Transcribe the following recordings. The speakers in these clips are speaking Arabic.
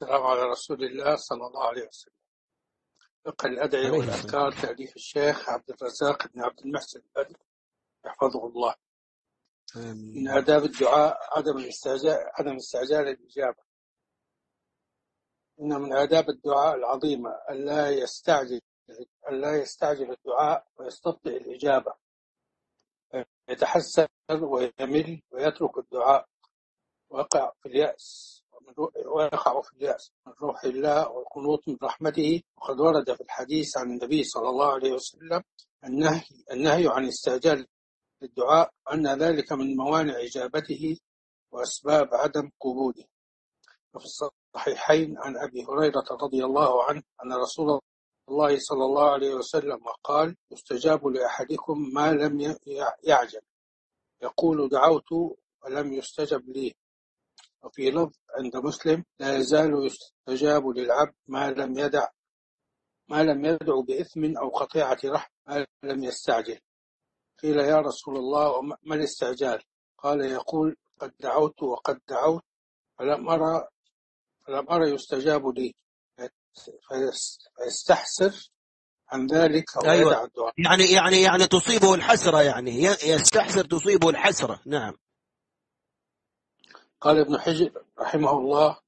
والسلام على رسول الله صلى الله عليه وسلم. فقه الأدعية والأذكار تأليف الشيخ عبد الرزاق بن عبد المحسن البدر يحفظه الله. من آداب الدعاء عدم الاستعجال عدم استعجال الإجابة. إن من آداب الدعاء العظيمة ألا يستعجل ألا يستعجل الدعاء ويستبطئ الإجابة. يتحسر ويمل ويترك الدعاء. ويقع في اليأس. ويقع في اليأس من روح الله والقنوط من رحمته. وقد ورد في الحديث عن النبي صلى الله عليه وسلم النهي النهي عن استعجال الدعاء أن ذلك من موانع إجابته وأسباب عدم قبوله. وفي الصحيحين عن أبي هريرة رضي الله عنه أن رسول الله صلى الله عليه وسلم قال يستجاب لأحدكم ما لم يعجل. يقول دعوت ولم يستجب لي. وفي لفظ عند مسلم لا يزال يستجاب للعبد ما لم يدع ما لم يدعو بإثم أو قطيعة رحم ما لم يستعجل. قيل يا رسول الله ما الاستعجال؟ قال يقول قد دعوت وقد دعوت فلم أرى فلم أرى يستجاب لي. فيستحسر عن ذلك أو أيوة. يدع الدعاء. يعني يعني يعني تصيبه الحسرة يعني. يستحسر تصيبه الحسرة. نعم. قال ابن حجر رحمه الله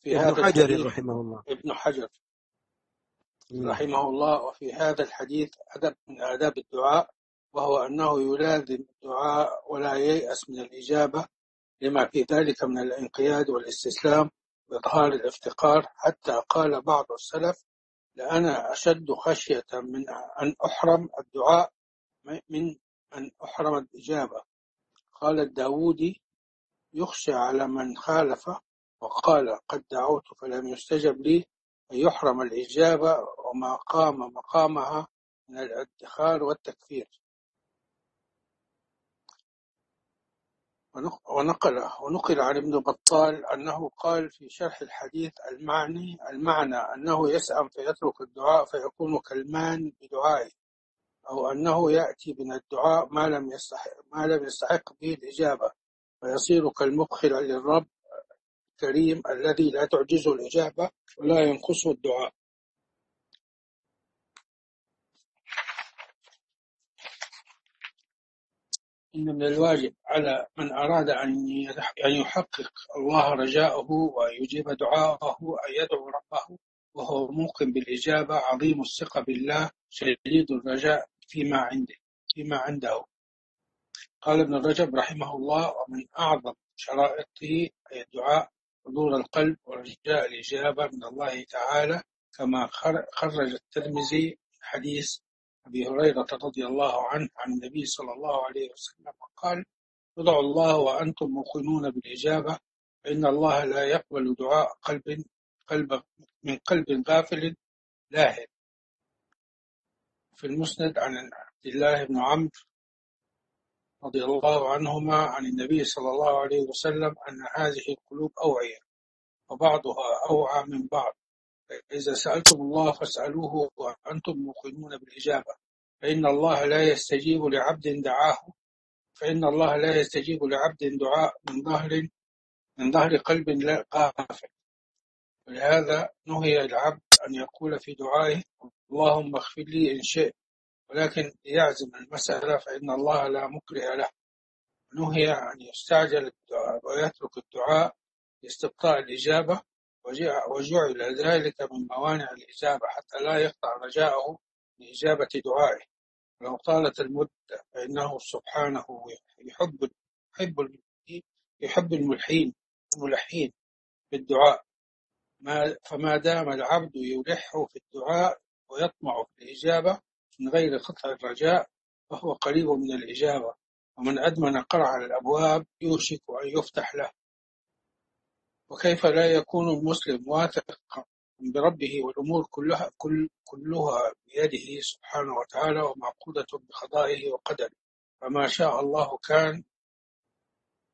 في ابن هذا حجر الحديث رحمه الله. ابن حجر. رحمه الله وفي هذا الحديث أدب من آداب الدعاء وهو أنه يلازم الدعاء ولا ييأس من الإجابة لما في ذلك من الانقياد والاستسلام وإظهار الافتقار. حتى قال بعض السلف لأنا أشد خشية من أن أحرم الدعاء من أن أحرم الإجابة. قال الداودي يخشى على من خالف وقال قد دعوت فلم يستجب لي أن يحرم الإجابة وما قام مقامها من الادخار والتكفير. ونق- ونقل ونقل عن ابن بطال أنه قال في شرح الحديث المعني المعنى أنه يسأم فيترك الدعاء فيكون كالمان بدعائه أو أنه يأتي من الدعاء ما لم يستحق ما لم يستحق به الإجابة. فيصير كالمبخل للرب الكريم الذي لا تعجزه الإجابة ولا ينقصه الدعاء. إن من الواجب على من أراد أن يحقق الله رجاءه ويجيب دعاءه أن يدعو ربه وهو موقن بالإجابة عظيم الثقة بالله شديد الرجاء فيما عنده فيما عنده. قال ابن رجب رحمه الله ومن أعظم شرائطه أي الدعاء حضور القلب ورجاء الإجابة من الله تعالى كما خر- خرج الترمذي من حديث أبي هريرة رضي الله عنه عن النبي صلى الله عليه وسلم قال ادعوا الله وأنتم موقنون بالإجابة فإن الله لا يقبل دعاء قلب قلب من قلب غافل لاهٍ في المسند عن عبد الله بن عمرو رضي الله عنهما عن النبي صلى الله عليه وسلم أن هذه القلوب أوعية وبعضها أوعى من بعض. إذا سألتم الله فاسألوه وأنتم موقنون بالإجابة. فإن الله لا يستجيب لعبد دعاه. فإن الله لا يستجيب لعبد دعاء من ظهر من ظهر قلب لا غافل. ولهذا نهي العبد أن يقول في دعائه اللهم اغفر لي إن شئت ولكن يعزم المسألة فإن الله لا مكره له. نهي أن يستعجل الدعاء ويترك الدعاء لاستبطاء الإجابة وجع- وجعل ذلك من موانع الإجابة حتى لا يقطع رجاءه لإجابة دعائه. ولو طالت المدة فإنه سبحانه يحب يحب يحب الملحين الملحين في الدعاء ما فما دام العبد يلح في الدعاء ويطمع في الإجابة من غير قطع الرجاء فهو قريب من الإجابة ومن أدمن قرع الأبواب يوشك أن يفتح له. وكيف لا يكون المسلم واثقا بربه والأمور كلها كل كلها بيده سبحانه وتعالى ومعقودة بقضائه وقدره. فما شاء الله كان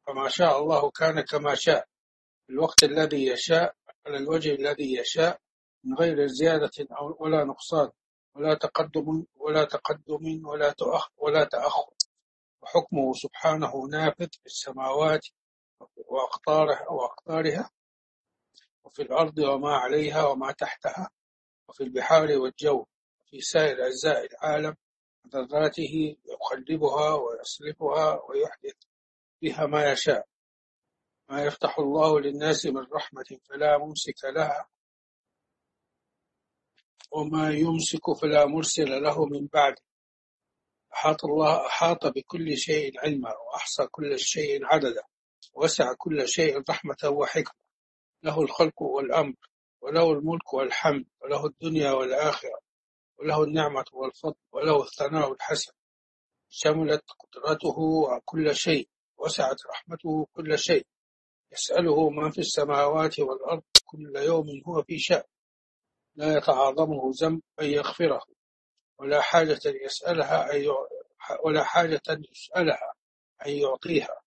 فما شاء الله كان كما شاء. في الوقت الذي يشاء على الوجه الذي يشاء من غير زيادة ولا نقصان. ولا تقدم ولا تقدم ولا ولا تأخر. وحكمه سبحانه نافذ في السماوات وأقطارها وأقطارها وفي الأرض وما عليها وما تحتها وفي البحار والجو وفي سائر أجزاء العالم ذراته يقلبها ويصرفها ويحدث بها ما يشاء. ما يفتح الله للناس من رحمة فلا ممسك لها وما يمسك فلا مرسل له من بعده أحاط الله أحاط بكل شيء علما وأحصى كل شيء عددا وسع كل شيء رحمة وحكمة. له الخلق والأمر وله الملك والحمد وله الدنيا والآخرة وله النعمة والفضل وله الثناء الحسن. شملت قدرته كل شيء وسعت رحمته كل شيء. يسأله من في السماوات والأرض كل يوم هو في شأن. لا يتعاظمه ذنب أن يغفره ولا حاجة يسألها أن ولا حاجة يسألها أن يعطيها.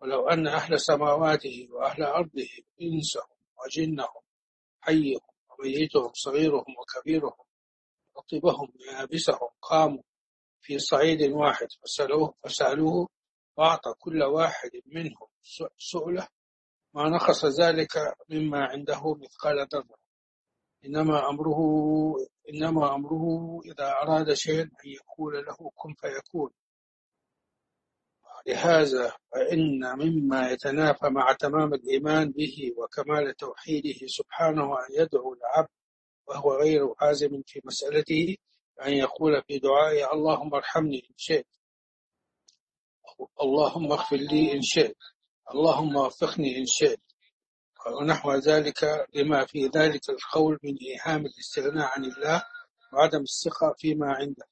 ولو أن أهل سماواته وأهل أرضه إنسهم وجنهم حيهم وميتهم صغيرهم وكبيرهم رطبهم ويابسهم قاموا في صعيد واحد فسألوه, فسألوه وأعطى كل واحد منهم سؤلة ما نقص ذلك مما عنده مثقال ذرة. إنما أمره إنما أمره إذا أراد شيئا أن يقول له كن فيكون. لهذا فإن مما يتنافى مع تمام الإيمان به وكمال توحيده سبحانه أن يدعو العبد وهو غير عازم في مسألته أن يقول في دعائه اللهم ارحمني إن شئت. اللهم اغفر لي إن شئت. اللهم وفقني إن شئت. ونحو ذلك لما في ذلك القول من إيهام الاستغناء عن الله وعدم الثقة فيما عنده.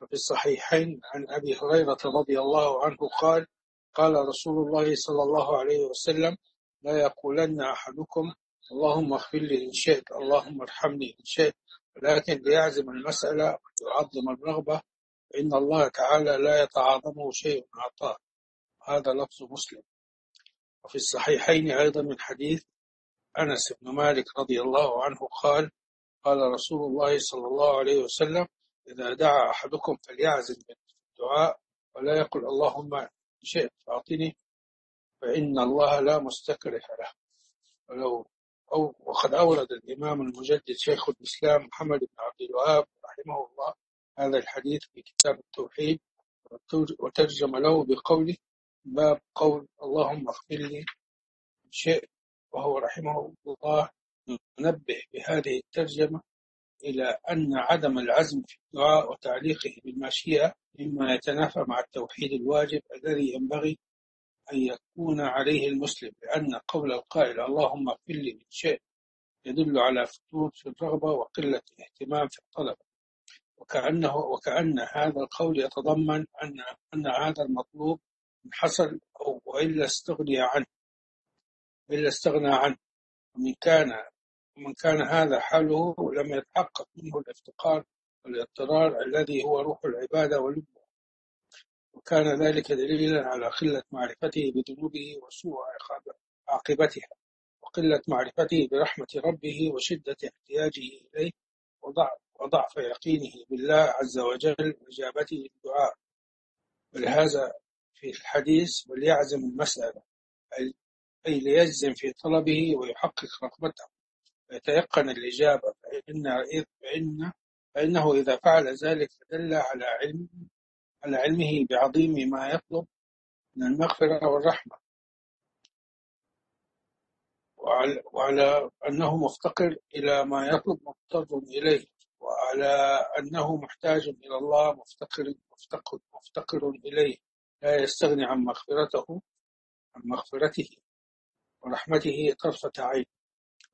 وفي الصحيحين عن أبي هريرة رضي الله عنه قال قال رسول الله صلى الله عليه وسلم لا يقولن أحدكم اللهم اغفر لي إن شئت اللهم ارحمني إن شئت ولكن ليعزم المسألة ويعظم الرغبة فإن الله تعالى لا يتعاظمه شيء أعطاه هذا لفظ مسلم. وفي الصحيحين أيضا من حديث أنس بن مالك رضي الله عنه قال قال رسول الله صلى الله عليه وسلم إذا دعا أحدكم فليعزم بالدعاء ولا يقل اللهم شئت فأعطني فإن الله لا مستكره له. ولو أو وقد أورد الإمام المجدد شيخ الإسلام محمد بن عبد الوهاب رحمه الله هذا الحديث في كتاب التوحيد وترجم له بقوله باب قول اللهم اغفر لي شئت وهو رحمه الله. ينبه بهذه الترجمة إلى أن عدم العزم في الدعاء وتعليقه بالمشيئة مما يتنافى مع التوحيد الواجب الذي ينبغي أن يكون عليه المسلم. لأن قول القائل اللهم اغفر لي من شيء يدل على فتور في الرغبة وقلة الاهتمام في الطلب. وكأنه وكأن هذا القول يتضمن أن أن هذا المطلوب حصل أو وإلا استغني عنه إلا استغنى عنه. ومن كان ومن كان هذا حاله لم يتحقق منه الافتقار والاضطرار الذي هو روح العبادة ولبها وكان ذلك دليلا على قلة معرفته بذنوبه وسوء عاقبتها وقلة معرفته برحمة ربه وشدة احتياجه إليه وضعف يقينه بالله عز وجل وإجابته للدعاء. ولهذا في الحديث وليعزم المسألة أي ليجزم في طلبه ويحقق رغبته. ويتيقن الإجابة فإن فإن فإنه إذا فعل ذلك فدل على علم على علمه بعظيم ما يطلب من المغفرة والرحمة. وعلى, وعلى أنه مفتقر إلى ما يطلب مضطر إليه وعلى أنه محتاج إلى الله مفتقر مفتقر, مفتقر إليه. لا يستغني عن مغفرته عن مغفرته ورحمته طرفة عين.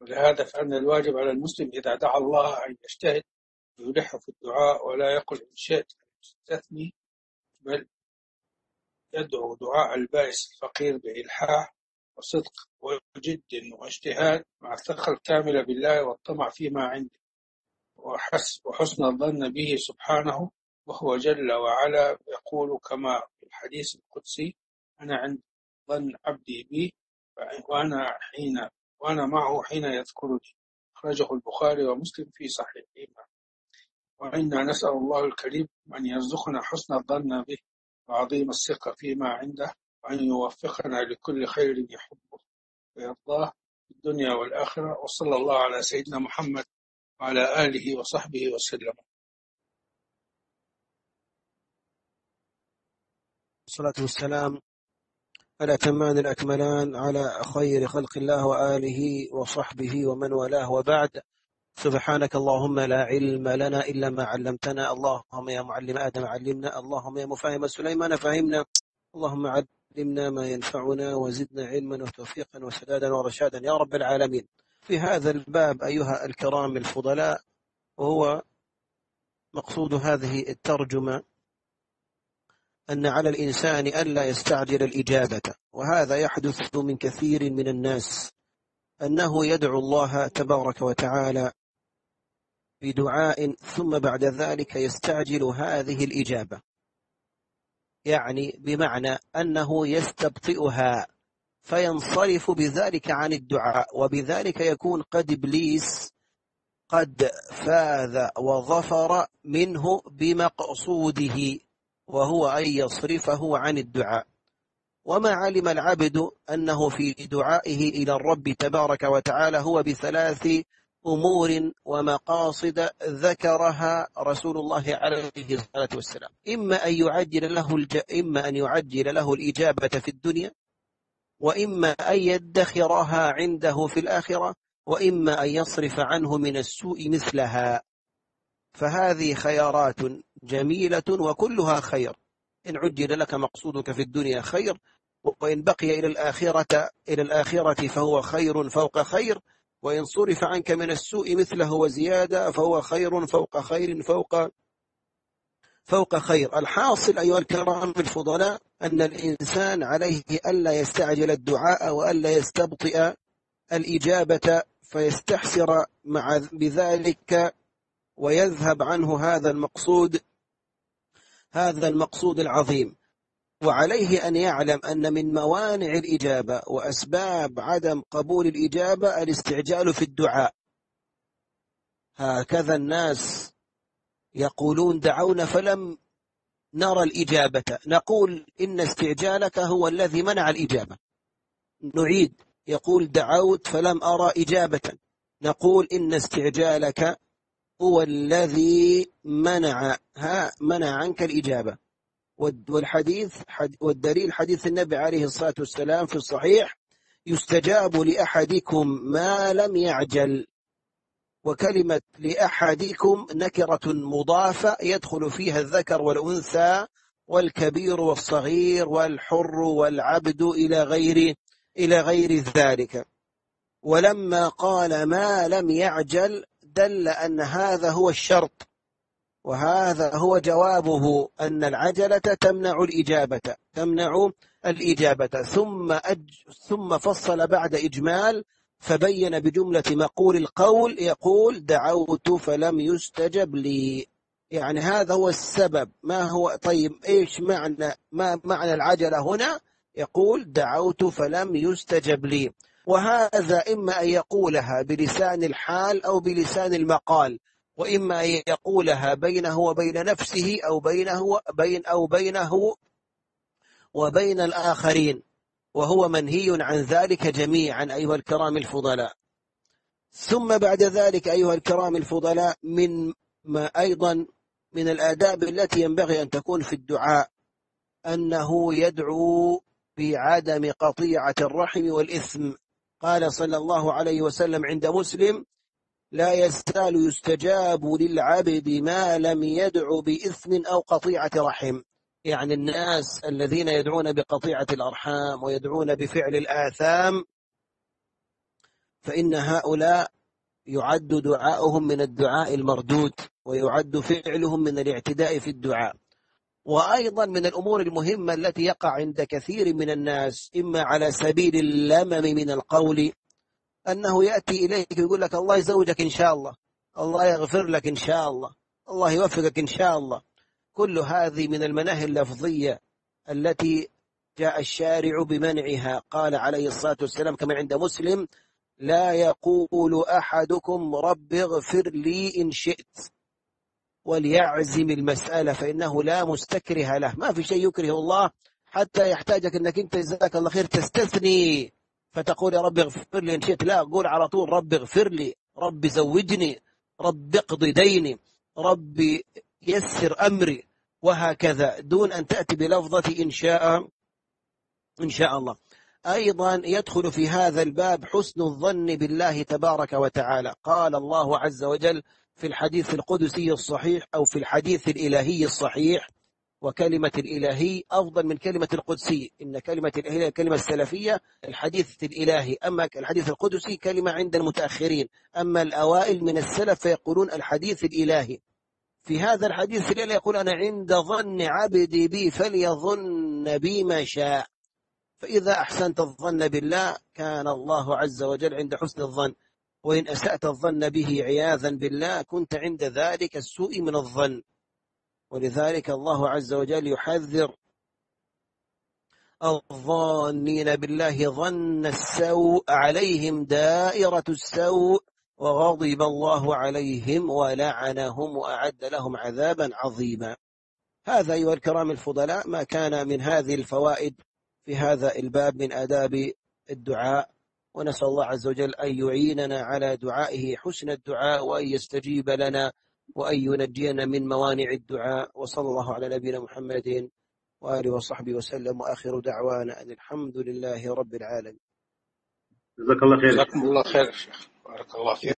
ولهذا فأن الواجب على المسلم إذا دعا الله أن يجتهد ويلح في الدعاء ولا يقل إن شئت تستثني بل يدعو دعاء البائس الفقير بإلحاح وصدق وجد واجتهاد مع الثقة الكاملة بالله والطمع فيما عنده وحسن الظن به سبحانه وهو جل وعلا يقول كما في الحديث القدسي أنا عند ظن عبدي بي وأنا حين وأنا معه حين يذكرني. أخرجه البخاري ومسلم في صحيحهما. وإنا نسأل الله الكريم أن يرزقنا حسن الظن به وعظيم الثقة فيما عنده وأن يوفقنا لكل خير يحبه ويرضاه في الدنيا والآخرة. وصلى الله على سيدنا محمد وعلى آله وصحبه وسلم. الصلاة والسلام على تمان الأكملان على خير خلق الله وآله وصحبه ومن والاه وبعد. سبحانك اللهم لا علم لنا إلا ما علمتنا. اللهم يا معلم آدم علمنا. اللهم يا مفاهم سليمان فهمنا. اللهم علمنا ما ينفعنا وزدنا علما وتوفيقا وسدادا ورشادا. يا رب العالمين. في هذا الباب أيها الكرام الفضلاء وهو مقصود هذه الترجمة أن على الإنسان ألا يستعجل الإجابة وهذا يحدث من كثير من الناس. أنه يدعو الله تبارك وتعالى بدعاء ثم بعد ذلك يستعجل هذه الإجابة. يعني بمعنى أنه يستبطئها فينصرف بذلك عن الدعاء وبذلك يكون قد إبليس قد فاذ وظفر منه بمقصوده. وهو أن يصرفه عن الدعاء. وما علم العبد أنه في دعائه إلى الرب تبارك وتعالى هو بثلاث أمور ومقاصد ذكرها رسول الله عليه الصلاة والسلام. إما أن يعجل له الج... إما أن يعجل له الإجابة في الدنيا وإما أن يدخرها عنده في الآخرة وإما أن يصرف عنه من السوء مثلها. فهذه خيارات جميلة وكلها خير. إن عجل لك مقصودك في الدنيا خير وإن بقي إلى الآخرة إلى الآخرة فهو خير فوق خير وإن صرف عنك من السوء مثله وزيادة فهو خير فوق خير فوق فوق خير. الحاصل أيها الكرام الفضلاء أن الإنسان عليه ألا يستعجل الدعاء وألا يستبطئ الإجابة فيستحسر مع بذلك ويذهب عنه هذا المقصود هذا المقصود العظيم. وعليه أن يعلم أن من موانع الإجابة وأسباب عدم قبول الإجابة الاستعجال في الدعاء. هكذا الناس يقولون دعونا فلم نرى الإجابة. نقول إن استعجالك هو الذي منع الإجابة. نعيد. يقول دعوت فلم أرى إجابة. نقول إن استعجالك هو الذي منع ها منع عنك الإجابة. والحديث والدليل حديث النبي عليه الصلاة والسلام في الصحيح يستجاب لأحدكم ما لم يعجل. وكلمة لأحدكم نكرة مضافة يدخل فيها الذكر والأنثى والكبير والصغير والحر والعبد إلى غير إلى غير ذلك. ولما قال ما لم يعجل دل أن هذا هو الشرط وهذا هو جوابه أن العجلة تمنع الإجابة تمنع الإجابة. ثم أج ثم فصل بعد إجمال فبين بجملة مقول القول يقول دعوت فلم يستجب لي. يعني هذا هو السبب. ما هو؟ طيب إيش معنى؟ ما معنى العجلة هنا؟ يقول دعوت فلم يستجب لي. وهذا إما أن يقولها بلسان الحال أو بلسان المقال وإما أن يقولها بينه وبين نفسه أو بينه بين أو بينه وبين الآخرين وهو منهي عن ذلك جميعا أيها الكرام الفضلاء. ثم بعد ذلك أيها الكرام الفضلاء من ما أيضا من الآداب التي ينبغي أن تكون في الدعاء أنه يدعو بعدم قطيعة الرحم والإثم. قال صلى الله عليه وسلم عند مسلم لا يزال يستجاب للعبد ما لم يدع بإثم أو قطيعة رحم. يعني الناس الذين يدعون بقطيعة الأرحام ويدعون بفعل الآثام فإن هؤلاء يعد دعاؤهم من الدعاء المردود ويعد فعلهم من الاعتداء في الدعاء. وأيضا من الأمور المهمة التي يقع عند كثير من الناس إما على سبيل اللمم من القول أنه يأتي إليك ويقول لك الله يزوجك إن شاء الله الله يغفر لك إن شاء الله الله يوفقك إن شاء الله. كل هذه من المناهي اللفظية التي جاء الشارع بمنعها. قال عليه الصلاة والسلام كما عند مسلم لا يقول أحدكم رب اغفر لي إن شئت. وليعزم المسألة فإنه لا مستكره له. ما في شيء يكره الله حتى يحتاجك أنك أنت جزاك الله خير تستثني. فتقول يا رب اغفر لي إن شئت لا قول على طول رب اغفر لي رب زوجني رب اقض ديني رب يسر أمري وهكذا. دون أن تأتي بلفظة إن شاء إن شاء الله. أيضا يدخل في هذا الباب حسن الظن بالله تبارك وتعالى. قال الله عز وجل في الحديث القدسي الصحيح أو في الحديث الإلهي الصحيح وكلمة الإلهي أفضل من كلمة القدسي. إن كلمة الإلهي كلمة السلفية الحديث الإلهي. أما الحديث القدسي كلمة عند المتأخرين. أما الأوائل من السلف فيقولون الحديث الإلهي. في هذا الحديث الإلهي يقول أنا عند ظن عبدي بي فليظن بي ما شاء. فإذا أحسنت الظن بالله كان الله عز وجل عند حسن الظن. وإن أسأت الظن به عياذا بالله كنت عند ذلك السوء من الظن. ولذلك الله عز وجل يحذر الظانين بالله ظن السوء عليهم دائرة السوء وغضب الله عليهم ولعنهم وأعد لهم عذابا عظيما. هذا أيها الكرام الفضلاء ما كان من هذه الفوائد في هذا الباب من آداب الدعاء. ونسأل الله عز وجل أن يعيننا على دعائه حسن الدعاء وأن يستجيب لنا وأن ينجينا من موانع الدعاء. وصلى الله على نبينا محمد وآله وصحبه وسلم وآخر دعوانا أن الحمد لله رب العالمين. جزاك الله خير. جزاكم الله خير شيخ. بارك الله فيك.